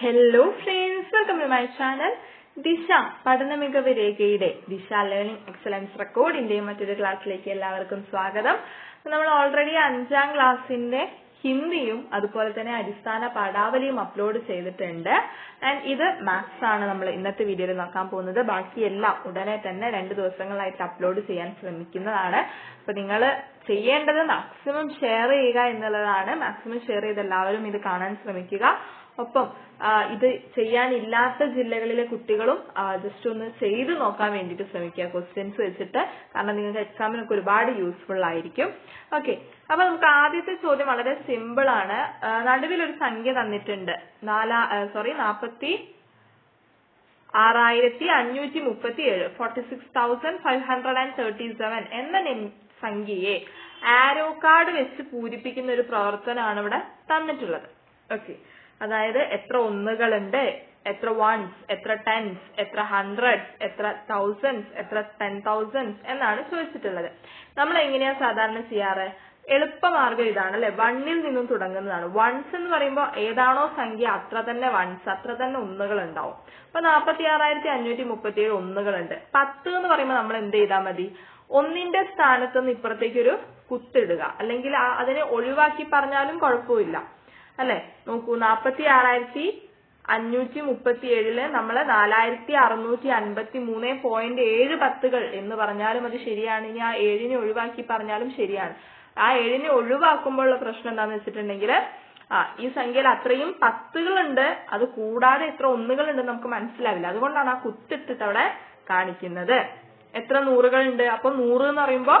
Hello friends welcome to my channel Disha പഠന മികവ് രേഖയുടെ ദിശ ലേണിംഗ് എക്സലൻസ് റെക്കോർഡിന്റെ മറ്റൊരു ക്ലാസ്സിലേക്ക് എല്ലാവർക്കും സ്വാഗതം. നമ്മൾ ഓൾറെഡി അഞ്ചാം ക്ലാസ്സിന്റെ ഹിന്ദിയും അതുപോലെ തന്നെ അടിസ്ഥാന പാഠാവലിയും അപ്ലോഡ് ചെയ്തിട്ടുണ്ട്. ആൻഡ് ഇത് മാത്സ് ആണ് നമ്മൾ ഇന്നത്തെ വീഡിയോയിൽ നോക്കാൻ പോകുന്നത്. ബാക്കിയെല്ലാം ഉടനെ തന്നെ രണ്ട് ദിവസങ്ങളായിട്ട് അപ്ലോഡ് ചെയ്യാൻ ശ്രമിക്കുന്നതാണ്. അപ്പൊ നിങ്ങൾ ചെയ്യേണ്ടത് മാക്സിമം ഷെയർ ചെയ്യുക എന്നുള്ളതാണ്. മാക്സിമം ഷെയർ ചെയ്ത് എല്ലാവരും ഇത് കാണാൻ ശ്രമിക്കുക. ഒപ്പം ഇത് ചെയ്യാനില്ലാത്ത ജില്ലകളിലെ കുട്ടികളും ജസ്റ്റ് ഒന്ന് ചെയ്തു നോക്കാൻ വേണ്ടിയിട്ട് ശ്രമിക്കുക. ക്വസ്റ്റ്യൻസ് വെച്ചിട്ട്. കാരണം നിങ്ങൾക്ക് എക്സാമിനൊക്കെ ഒരുപാട് യൂസ്ഫുൾ ആയിരിക്കും. ഓക്കെ അപ്പൊ നമുക്ക് ആദ്യത്തെ ചോദ്യം വളരെ സിമ്പിൾ ആണ്. നടുവിൽ ഒരു സംഖ്യ തന്നിട്ടുണ്ട്. നാലാ സോറി നാപ്പത്തി ആറായിരത്തി അഞ്ഞൂറ്റി മുപ്പത്തി ഏഴ് forty six thousand five hundred and thirty seven എന്ന സംഖ്യയെ ആരോ കാർഡ് വെച്ച് പൂരിപ്പിക്കുന്ന ഒരു പ്രവർത്തനമാണ് ഇവിടെ തന്നിട്ടുള്ളത്. ഓക്കെ അതായത് എത്ര ഒന്നുകളുണ്ട് എത്ര വൺസ് എത്ര ടെൻസ് എത്ര ഹൺഡ്രഡ്സ് എത്ര തൗസൻഡ്സ് എത്ര ടെൻ തൗസൻഡ്സ് എന്നാണ് ചോദിച്ചിട്ടുള്ളത്. നമ്മൾ എങ്ങനെയാ സാധാരണ ചെയ്യാറ്? എളുപ്പമാർഗം ഇതാണ് അല്ലെ വണ്ണിൽ നിന്നും തുടങ്ങുന്നതാണ്. വൺസ് എന്ന് പറയുമ്പോൾ ഏതാണോ സംഖ്യ അത്ര തന്നെ വൺസ് അത്ര തന്നെ ഒന്നുകൾ ഉണ്ടാവും അപ്പൊ നാൽപ്പത്തി ആറായിരത്തി അഞ്ഞൂറ്റി മുപ്പത്തി ഏഴ് ഒന്നുകളുണ്ട്. പത്ത് എന്ന് പറയുമ്പോൾ നമ്മൾ എന്ത് ചെയ്താൽ മതി? ഒന്നിന്റെ സ്ഥാനത്ത് നിന്ന് ഇപ്പുറത്തേക്ക് ഒരു കുത്തിടുക അല്ലെങ്കിൽ അതിനെ ഒഴിവാക്കി പറഞ്ഞാലും കുഴപ്പമില്ല. അല്ലെ? നോക്കൂ നാപ്പത്തി ആറായിരത്തി അഞ്ഞൂറ്റി മുപ്പത്തി ഏഴിൽ നമ്മൾ നാലായിരത്തി അറുന്നൂറ്റി അൻപത്തി മൂന്ന് പോയിന്റ് ഏഴ് പത്തുകൾ എന്ന് പറഞ്ഞാലും അത് ശരിയാണ്. ഇനി ആ ഏഴിനെ ഒഴിവാക്കി പറഞ്ഞാലും ശരിയാണ്. ആ ഏഴിനെ ഒഴിവാക്കുമ്പോഴുള്ള പ്രശ്നം എന്താന്ന് വെച്ചിട്ടുണ്ടെങ്കിൽ ആ ഈ സംഖ്യയിൽ അത്രയും പത്തുകളുണ്ട്. അത് കൂടാതെ എത്ര ഒന്നുകളുണ്ട് നമുക്ക് മനസ്സിലാവില്ല. അതുകൊണ്ടാണ് ആ കുത്തിട്ടിട്ട് അവിടെ കാണിക്കുന്നത്. എത്ര നൂറുകളുണ്ട്? അപ്പൊ നൂറ് എന്ന് പറയുമ്പോ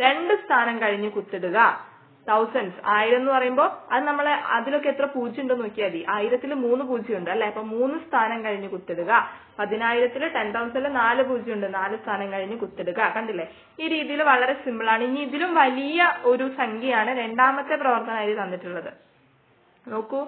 രണ്ട് സ്ഥാനം കഴിഞ്ഞ് കുത്തിടുക. തൗസൻഡ്സ് ആയിരം എന്ന് പറയുമ്പോൾ അത് നമ്മളെ അതിലൊക്കെ എത്ര പൂജ്യം ഉണ്ടോ നോക്കിയാൽ മതി. ആയിരത്തിൽ മൂന്ന് പൂജ്യം ഉണ്ട് അല്ലെ? അപ്പൊ മൂന്ന് സ്ഥാനം കഴിഞ്ഞ് കുത്തിടുക. പതിനായിരത്തിൽ ടെൻ തൗസൻഡിൽ നാല് പൂജ്യം ഉണ്ട് നാല് സ്ഥാനം കഴിഞ്ഞ് കുത്തിടുക. കണ്ടില്ലേ? ഈ രീതിയിൽ വളരെ സിമ്പിൾ ആണ്. ഇനി ഇതിലും വലിയ ഒരു സംഖ്യയാണ് രണ്ടാമത്തെ പ്രവർത്തനമായി തന്നിട്ടുള്ളത്. നോക്കൂ.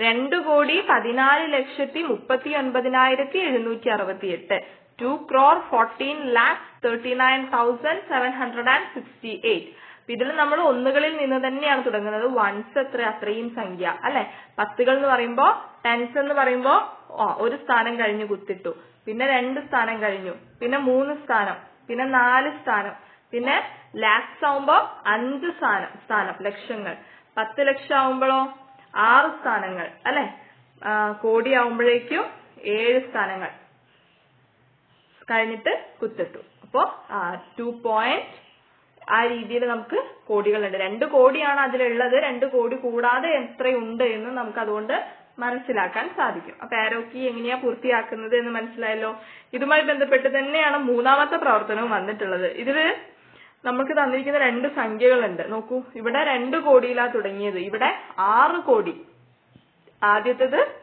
രണ്ടു കോടി പതിനാല് ലക്ഷത്തി മുപ്പത്തി ഒൻപതിനായിരത്തി എഴുന്നൂറ്റി അറുപത്തി എട്ട് two crore fourteen lakhs thirty nine thousand seven hundred and sixty eight ഇതിൽ നമ്മൾ ഒന്നുകളിൽ നിന്ന് തന്നെയാണ് തുടങ്ങുന്നത്. വൺസ് എത്ര അത്രയും സംഖ്യ അല്ലെ? പത്തുകൾ എന്ന് പറയുമ്പോ ടെൻസ് എന്ന് പറയുമ്പോ ഒരു സ്ഥാനം കഴിഞ്ഞു കുത്തിട്ടു. പിന്നെ രണ്ട് സ്ഥാനം കഴിഞ്ഞു. പിന്നെ മൂന്ന് സ്ഥാനം. പിന്നെ നാല് സ്ഥാനം. പിന്നെ ലാക്സ് ആവുമ്പോ അഞ്ച് സ്ഥാനം സ്ഥാനം ലക്ഷങ്ങൾ. പത്ത് ലക്ഷം ആവുമ്പോഴോ ആറ് സ്ഥാനങ്ങൾ അല്ലെ? ആ, കോടി ആവുമ്പോഴേക്കും ഏഴ് സ്ഥാനങ്ങൾ. കഴിഞ്ഞിട്ട് കുത്തിട്ടു. അപ്പോ ടു പോയിന്റ് ആ രീതിയിൽ നമുക്ക് കോടികളുണ്ട്. രണ്ട് കോടിയാണ് അതിലുള്ളത്. രണ്ട് കോടി കൂടാതെ എത്രയുണ്ട് എന്ന് നമുക്ക് അതുകൊണ്ട് മനസ്സിലാക്കാൻ സാധിക്കും. അപ്പൊ ആരോക്കി എങ്ങനെയാ പൂർത്തിയാക്കുന്നത് എന്ന് മനസ്സിലായല്ലോ? ഇതുമായി ബന്ധപ്പെട്ട് തന്നെയാണ് മൂന്നാമത്തെ പ്രവർത്തനവും വന്നിട്ടുള്ളത്. ഇതിൽ നമുക്ക് തന്നിരിക്കുന്ന രണ്ട് സംഖ്യകളുണ്ട്. നോക്കൂ ഇവിടെ രണ്ട് കോടിയിലാ തുടങ്ങിയത്. ഇവിടെ ആറ് കോടി. ആദ്യത്തേത്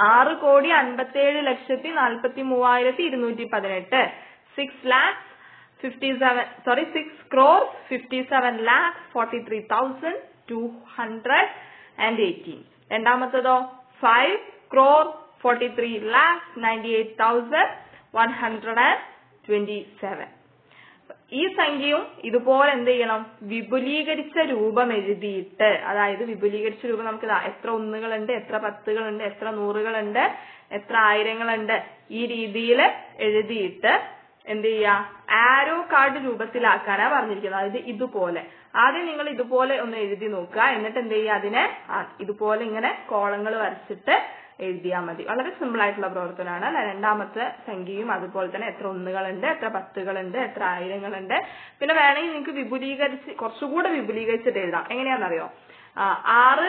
ആറ് കോടി അൻപത്തി ഏഴ് ലക്ഷത്തി നാൽപ്പത്തി മൂവായിരത്തി ഇരുന്നൂറ്റി പതിനെട്ട്. Six lakh 57 sorry 6 crore 57 lakh 43218 രണ്ടാമത്തേതോ 5 crore 43 lakh 98127 ഈ സംഖ്യയും ഇതുപോലെ എന്ത് ചെയ്യണം? വിപുലീകരിച്ച രൂപം എഴുതിയിട്ട് അതായത് വിപുലീകരിച്ച രൂപം നമുക്ക് എത്ര ഒന്നുകളുണ്ട് എത്ര പത്തുകളുണ്ട് എത്ര നൂറുകളുണ്ട് എത്ര ആയിരങ്ങളുണ്ട് ഈ രീതിയിൽ എഴുതിയിട്ട് എന്ത് ചെയ്യാ ആരോ കാർഡ് രൂപത്തിലാക്കാനാ പറഞ്ഞിരിക്കുന്നത്. അതായത് ഇതുപോലെ. ആദ്യം നിങ്ങൾ ഇതുപോലെ ഒന്ന് എഴുതി നോക്കുക. എന്നിട്ട് എന്ത് ചെയ്യുക അതിനെ ഇതുപോലെ ഇങ്ങനെ കോളങ്ങൾ വരച്ചിട്ട് എഴുതിയാൽ മതി. വളരെ സിമ്പിൾ ആയിട്ടുള്ള പ്രവർത്തനമാണ് രണ്ടാമത്തെ സംഖ്യയും അതുപോലെ തന്നെ എത്ര ഒന്നുകളുണ്ട് എത്ര പത്തുകളുണ്ട് എത്ര ആയിരങ്ങളുണ്ട്. പിന്നെ വേണമെങ്കിൽ നിങ്ങൾക്ക് വിപുലീകരിച്ച് കുറച്ചുകൂടെ വിപുലീകരിച്ചിട്ട് എഴുതാം. എങ്ങനെയാണെന്നറിയോ? ആറ്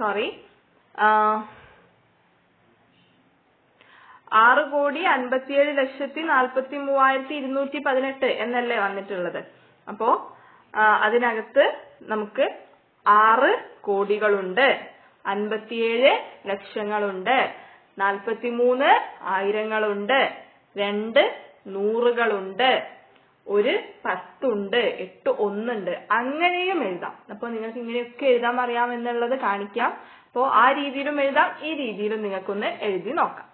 സോറി ആറ് കോടി അൻപത്തിയേഴ് ലക്ഷത്തി നാൽപ്പത്തി മൂവായിരത്തി ഇരുന്നൂറ്റി പതിനെട്ട് എന്നല്ലേ വന്നിട്ടുള്ളത്. അപ്പോ അതിനകത്ത് നമുക്ക് ആറ് കോടികളുണ്ട്. അൻപത്തിയേഴ് ലക്ഷങ്ങളുണ്ട്. നാൽപ്പത്തിമൂന്ന് ആയിരങ്ങളുണ്ട്. രണ്ട് നൂറുകളുണ്ട്. ഒരു പത്തുണ്ട് എട്ട് ഒന്നുണ്ട്. അങ്ങനെയും എഴുതാം. അപ്പൊ നിങ്ങൾക്ക് ഇങ്ങനെയൊക്കെ എഴുതാൻ അറിയാമെന്നുള്ളത് കാണിക്കാം. അപ്പോ ആ രീതിയിലും എഴുതാം ഈ രീതിയിലും നിങ്ങൾക്കൊന്ന് എഴുതി നോക്കാം.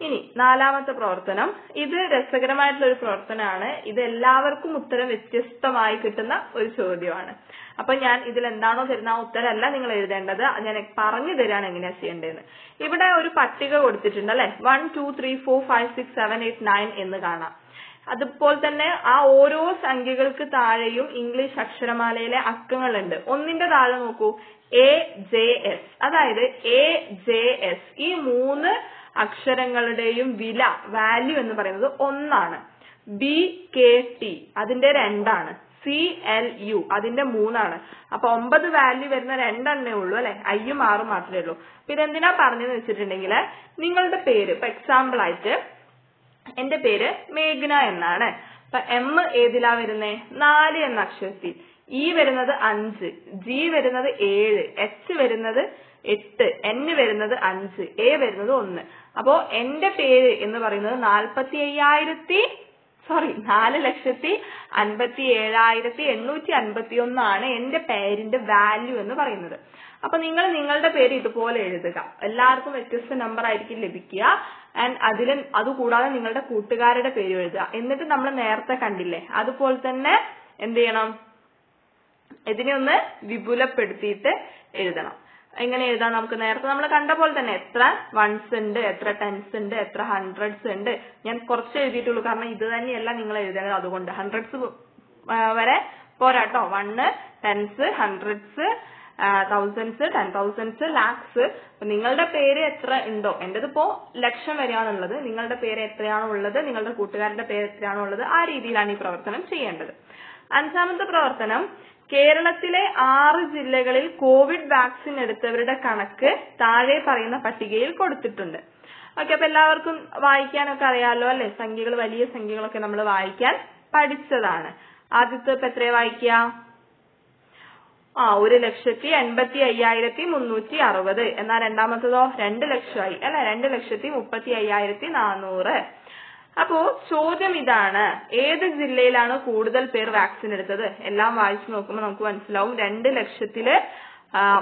ഇനി നാലാമത്തെ പ്രവർത്തനം. ഇത് രസകരമായിട്ടുള്ള ഒരു പ്രവർത്തനമാണ്. ഇത് എല്ലാവർക്കും ഉത്തരം വ്യത്യസ്തമായി കിട്ടുന്ന ഒരു ചോദ്യമാണ്. അപ്പൊ ഞാൻ ഇതിൽ എന്താണോ തരുന്ന ഉത്തരമല്ല നിങ്ങൾ എഴുതേണ്ടത്. ഞാൻ പറഞ്ഞു തരാണ് എങ്ങനെയാ ചെയ്യേണ്ടതെന്ന്. ഇവിടെ ഒരു പട്ടിക കൊടുത്തിട്ടുണ്ട് അല്ലെ? One two three four five six seven eight nine എന്ന് കാണാം. അതുപോലെ തന്നെ ആ ഓരോ സംഖ്യകൾക്ക് താഴെയും ഇംഗ്ലീഷ് അക്ഷരമാലയിലെ അക്കങ്ങളുണ്ട്. ഒന്നിന്റെ താഴെ നോക്കൂ. എ ജെ എസ് അതായത് എ ജെ എസ് ഈ മൂന്ന് അക്ഷരങ്ങളുടെയും വില വാല്യൂ എന്ന് പറയുന്നത് ഒന്നാണ്. ബി കെ ടി അതിന്റെ രണ്ടാണ്. സി എൽ യു അതിന്റെ മൂന്നാണ്. അപ്പൊ ഒമ്പത് വാല്യൂ വരുന്ന രണ്ടെണ്ണേ ഉള്ളൂ അല്ലെ? ഐയും ആറും മാത്രമേ ഉള്ളൂ. പിന്നെ എന്തിനാ പറഞ്ഞെന്ന് വെച്ചിട്ടുണ്ടെങ്കിൽ നിങ്ങളുടെ പേര് ഇപ്പൊ എക്സാമ്പിൾ ആയിട്ട് എന്റെ പേര് മേഘ്ന എന്നാണ്. അപ്പൊ എം ഏതിലാ വരുന്നേ? നാല് എന്ന അക്ഷരത്തിൽ. ഇ വരുന്നത് അഞ്ച് ജി വരുന്നത് ഏഴ് എച്ച് വരുന്നത് എട്ട് എൻ വരുന്നത് അഞ്ച് എ വരുന്നത് ഒന്ന്. അപ്പോ എന്റെ പേര് എന്ന് പറയുന്നത് നാൽപ്പത്തി അയ്യായിരത്തി സോറി നാല് ലക്ഷത്തി അൻപത്തി ഏഴായിരത്തി എണ്ണൂറ്റി അൻപത്തി ഒന്നാണ് എന്റെ പേരിന്റെ വാല്യൂ എന്ന് പറയുന്നത്. അപ്പൊ നിങ്ങൾ നിങ്ങളുടെ പേര് ഇതുപോലെ എഴുതുക. എല്ലാവർക്കും വ്യത്യസ്ത നമ്പർ ആയിരിക്കും ലഭിക്കുക. ആൻഡ് അതിൽ അതുകൂടാതെ നിങ്ങളുടെ കൂട്ടുകാരുടെ പേര് എഴുതുക. എന്നിട്ട് നമ്മൾ നേരത്തെ കണ്ടില്ലേ? അതുപോലെ തന്നെ എന്ത് ചെയ്യണം? ഇതിനെ ഒന്ന് വിപുലപ്പെടുത്തിയിട്ട് എഴുതണം. എങ്ങനെ എഴുതാം നമുക്ക് നേരത്തെ. നമ്മൾ കണ്ട പോലെ തന്നെ എത്ര വൺസ് ഉണ്ട് എത്ര ടെൻസ് ഉണ്ട് എത്ര ഹൺഡ്രഡ്സ് ഉണ്ട്. ഞാൻ കുറച്ച് എഴുതിയിട്ടുള്ളൂ. കാരണം ഇത് തന്നെയല്ല നിങ്ങൾ എഴുതേണ്ടത്. അതുകൊണ്ട് ഹൺഡ്രഡ്സ് വരെ പോരാട്ടോ. One tens hundreds thousands ten thousands lakhs നിങ്ങളുടെ പേര് എത്ര ഉണ്ടോ? എന്റേത് ഇപ്പോ ലക്ഷം വരെയാണുള്ളത്. നിങ്ങളുടെ പേര് എത്രയാണോ ഉള്ളത്? നിങ്ങളുടെ കൂട്ടുകാരന്റെ പേര് എത്രയാണോ ഉള്ളത്? ആ രീതിയിലാണ് ഈ പ്രവർത്തനം ചെയ്യേണ്ടത്. അഞ്ചാമത്തെ പ്രവർത്തനം കേരളത്തിലെ ആറ് ജില്ലകളിൽ കോവിഡ് വാക്സിൻ എടുത്തവരുടെ കണക്ക് താഴെ പറയുന്ന പട്ടികയിൽ കൊടുത്തിട്ടുണ്ട്. ഓക്കെ അപ്പൊ എല്ലാവർക്കും വായിക്കാനൊക്കെ അറിയാലോ അല്ലെ? സംഖ്യകൾ വലിയ സംഖ്യകളൊക്കെ നമ്മൾ വായിക്കാൻ പഠിച്ചതാണ്. ആദ്യത്തെ ഇപ്പൊ എത്രയാ വായിക്കുക? ആ ഒരു ലക്ഷത്തി എൺപത്തി അയ്യായിരത്തി മുന്നൂറ്റി അറുപത്. എന്നാ രണ്ടാമത്തതോ? രണ്ട് ലക്ഷമായി. അല്ലെ രണ്ട് ലക്ഷത്തി മുപ്പത്തി അയ്യായിരത്തി നാനൂറ് അപ്പോ ചോദ്യം ഇതാണ്. ഏത് ജില്ലയിലാണ് കൂടുതൽ പേർ വാക്സിൻ എടുത്തത്? എല്ലാം വായിച്ചു നോക്കുമ്പോൾ നമുക്ക് മനസ്സിലാവും. രണ്ട് ലക്ഷത്തിൽ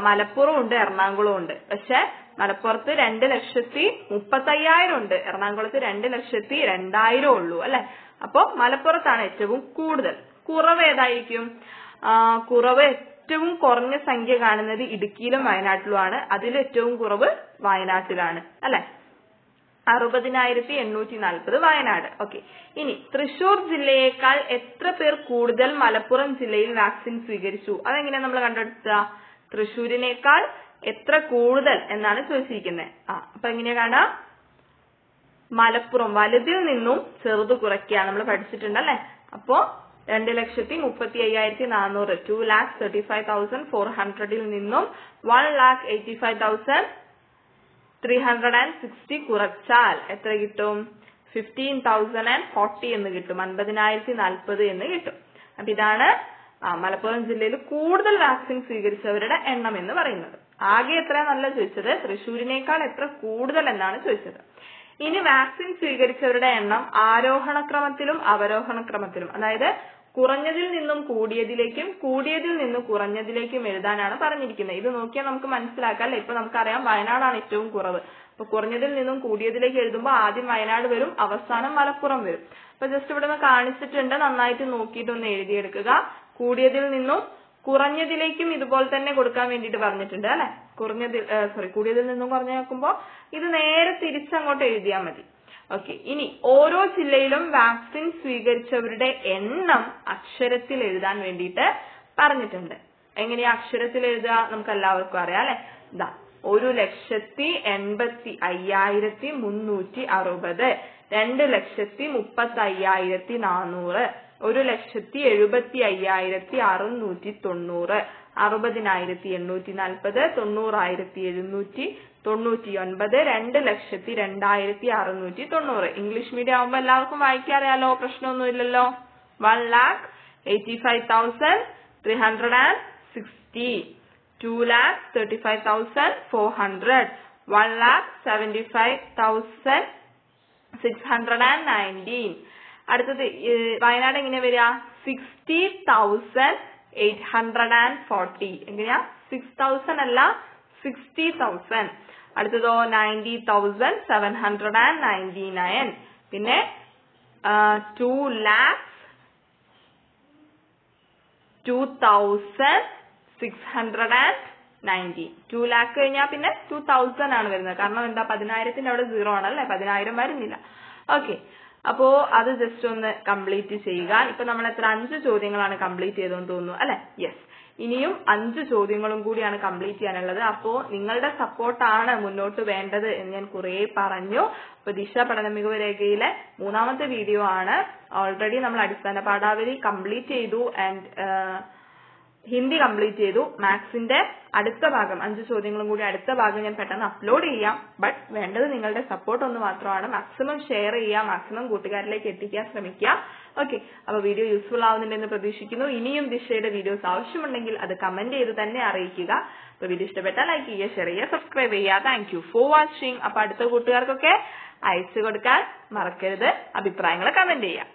മലപ്പുറം ഉണ്ട് എറണാകുളം ഉണ്ട്. പക്ഷെ മലപ്പുറത്ത് രണ്ട് ലക്ഷത്തി മുപ്പത്തി അയ്യായിരം ഉണ്ട്. എറണാകുളത്ത് രണ്ട് ലക്ഷത്തി രണ്ടായിരം ഉള്ളൂ അല്ലെ? അപ്പോ മലപ്പുറത്താണ് ഏറ്റവും കൂടുതൽ. കുറവ് ഏതായിരിക്കും? കുറവ് ഏറ്റവും കുറഞ്ഞ സംഖ്യ കാണുന്നത് ഇടുക്കിയിലും വയനാട്ടിലുമാണ്. അതിൽ ഏറ്റവും കുറവ് വയനാട്ടിലാണ്. അല്ലെ? അറുപതിനായിരത്തി എണ്ണൂറ്റി നാൽപ്പത് വയനാട്. ഓക്കെ. ഇനി തൃശൂർ ജില്ലയേക്കാൾ എത്ര പേർ കൂടുതൽ മലപ്പുറം ജില്ലയിൽ വാക്സിൻ സ്വീകരിച്ചു? അതെങ്ങനെയാ നമ്മൾ കണ്ടെടുത്ത തൃശൂരിനേക്കാൾ എത്ര കൂടുതൽ എന്നാണ് ചോദിച്ചിരിക്കുന്നത് ആ അപ്പൊ എങ്ങനെയാ കാണാം? മലപ്പുറം വലുതിൽ നിന്നും ചെറുത് കുറയ്ക്കുക നമ്മൾ പഠിച്ചിട്ടുണ്ടല്ലേ അപ്പോ രണ്ട് ലക്ഷത്തി മുപ്പത്തി അയ്യായിരത്തി നാനൂറ് two lakh thirty five thousand four ഹൺഡ്രഡിൽ നിന്നും one lakh eighty five thousand three hundred and sixty കുറച്ചാൽ എത്ര കിട്ടും? ഫിഫ്റ്റീൻ തൗസൻഡ് ആൻഡ് ഫോർട്ടി എന്ന് കിട്ടും. അൻപതിനായിരത്തി നാൽപ്പത് എന്ന് കിട്ടും. അപ്പൊ ഇതാണ് മലപ്പുറം ജില്ലയിൽ കൂടുതൽ വാക്സിൻ സ്വീകരിച്ചവരുടെ എണ്ണം എന്ന് പറയുന്നത്. ആകെ എത്ര നല്ല ചോദിച്ചത് തൃശൂരിനേക്കാൾ എത്ര കൂടുതൽ എന്നാണ് ചോദിച്ചത്. ഇനി വാക്സിൻ സ്വീകരിച്ചവരുടെ എണ്ണം ആരോഹണ ക്രമത്തിലും അവരോഹണ ക്രമത്തിലും അതായത് കുറഞ്ഞതിൽ നിന്നും കൂടിയതിലേക്കും കൂടിയതിൽ നിന്നും കുറഞ്ഞതിലേക്കും എഴുതാനാണ് പറഞ്ഞിരിക്കുന്നത്. ഇത് നോക്കിയാൽ നമുക്ക് മനസ്സിലാക്കാം അല്ലെ? ഇപ്പൊ നമുക്കറിയാം വയനാടാണ് ഏറ്റവും കുറവ്. അപ്പൊ കുറഞ്ഞതിൽ നിന്നും കൂടിയതിലേക്ക് എഴുതുമ്പോൾ ആദ്യം വയനാട് വരും അവസാനം മലപ്പുറം വരും. അപ്പൊ ജസ്റ്റ് ഇവിടെ നിന്ന് കാണിച്ചിട്ടുണ്ട് നന്നായിട്ട് നോക്കിയിട്ടൊന്ന് എഴുതിയെടുക്കുക. കൂടിയതിൽ നിന്നും കുറഞ്ഞതിലേക്കും ഇതുപോലെ തന്നെ കൊടുക്കാൻ വേണ്ടിയിട്ട് പറഞ്ഞിട്ടുണ്ട് അല്ലെ? കുറഞ്ഞതിൽ സോറി കൂടിയതിൽ നിന്നും കുറഞ്ഞു നോക്കുമ്പോൾ ഇത് നേരെ തിരിച്ചങ്ങോട്ട് എഴുതിയാൽ മതി. ഓക്കെ ഇനി ഓരോ ജില്ലയിലും വാക്സിൻ സ്വീകരിച്ചവരുടെ എണ്ണം അക്ഷരത്തിൽ എഴുതാൻ വേണ്ടിയിട്ട് പറഞ്ഞിട്ടുണ്ട്. എങ്ങനെയാ അക്ഷരത്തിൽ എഴുതുക നമുക്ക് എല്ലാവർക്കും അറിയാം അല്ലെ? ഇതാ ഒരു ലക്ഷത്തി എൺപത്തി അയ്യായിരത്തി മുന്നൂറ്റി അറുപത് രണ്ട് ലക്ഷത്തി മുപ്പത്തി അയ്യായിരത്തി നാനൂറ് ഒരു ലക്ഷത്തി എഴുപത്തി അയ്യായിരത്തി അറുന്നൂറ്റി തൊണ്ണൂറ് അറുപതിനായിരത്തി എണ്ണൂറ്റി നാൽപ്പത് തൊണ്ണൂറായിരത്തി എഴുന്നൂറ്റി തൊണ്ണൂറ്റി ഒൻപത് രണ്ട് ലക്ഷത്തി രണ്ടായിരത്തി അറുന്നൂറ്റി തൊണ്ണൂറ് ഇംഗ്ലീഷ് മീഡിയം ആവുമ്പോൾ എല്ലാവർക്കും വായിക്കാറിയാലോ? പ്രശ്നമൊന്നുമില്ലല്ലോ. One lakh eighty five thousand three hundred and sixty. Two lakh thirty five thousand four hundred. One lakh seventy five thousand six hundred and nineteen. അടുത്തത് വയനാട് എങ്ങനെ വരിക? Sixty thousand eight hundred and forty എങ്ങനെയാ? Six thousand അല്ല sixty thousand അടുത്തതോ ninety thousand seven hundred and ninety nine പിന്നെ two lakhs two thousand six hundred and ninety two lakh കഴിഞ്ഞാൽ പിന്നെ two thousand ആണ് വരുന്നത്. കാരണം എന്താ പതിനായിരത്തിന്റെ അവിടെ സീറോ ആണല്ലേ? പതിനായിരം വരുന്നില്ല. ഓക്കെ അപ്പോ അത് ജസ്റ്റ് ഒന്ന് കംപ്ലീറ്റ് ചെയ്യുക. ഇപ്പൊ നമ്മൾ എത്ര അഞ്ച് ചോദ്യങ്ങളാണ് കംപ്ലീറ്റ് ചെയ്തെന്ന് തോന്നുന്നു അല്ലെ? യെസ് ഇനിയും അഞ്ച് ചോദ്യങ്ങളും കൂടിയാണ് കംപ്ലീറ്റ് ചെയ്യാനുള്ളത്. അപ്പോ നിങ്ങളുടെ സപ്പോർട്ടാണ് മുന്നോട്ട് വേണ്ടത് എന്ന് ഞാൻ കുറെ പറഞ്ഞു. അപ്പൊ ദിശ പഠന മികവ് രേഖയിലെ മൂന്നാമത്തെ വീഡിയോ ആണ്. ഓൾറെഡി നമ്മൾ അടിസ്ഥാന പാഠാവലി കംപ്ലീറ്റ് ചെയ്തു ആൻഡ് ഹിന്ദി കംപ്ലീറ്റ് ചെയ്തു. മാത്സിന്റെ അടുത്ത ഭാഗം അഞ്ച് ചോദ്യങ്ങളും കൂടി അടുത്ത ഭാഗം ഞാൻ പെട്ടെന്ന് അപ്ലോഡ് ചെയ്യാം. ബട്ട് വേണ്ടത് നിങ്ങളുടെ സപ്പോർട്ട് ഒന്ന് മാത്രമാണ്. മാക്സിമം ഷെയർ ചെയ്യുക മാക്സിമം കൂട്ടുകാരിലേക്ക് എത്തിക്കാൻ ശ്രമിക്കുക. ഓക്കെ അപ്പൊ വീഡിയോ യൂസ്ഫുൾ ആവുന്നുണ്ടെന്ന് പ്രതീക്ഷിക്കുന്നു. ഇനിയും ദിശയുടെ വീഡിയോസ് ആവശ്യമുണ്ടെങ്കിൽ അത് കമന്റ് ചെയ്ത് തന്നെ അറിയിക്കുക. അപ്പൊ വീഡിയോ ഇഷ്ടപ്പെട്ടാൽ ലൈക്ക് ചെയ്യുക ഷെയർ ചെയ്യുക സബ്സ്ക്രൈബ് ചെയ്യുക. താങ്ക് യു ഫോർ വാച്ചിങ് അപ്പൊ അടുത്ത കൂട്ടുകാർക്കൊക്കെ അയച്ചു കൊടുക്കാൻ മറക്കരുത്. അഭിപ്രായങ്ങൾ കമന്റ് ചെയ്യുക